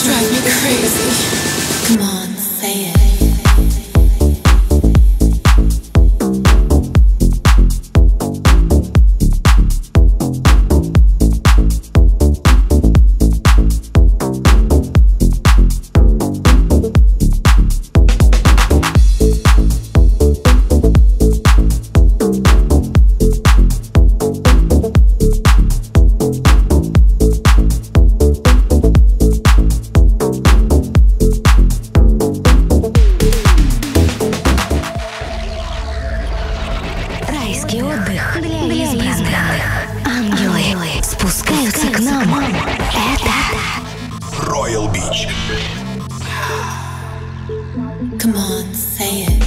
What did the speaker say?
Drive me crazy. Come on. где отдых для, для избранных. Ангелы, Ангелы спускаются, спускаются к нам. К нам. Это Royal Beach. Come on, say it.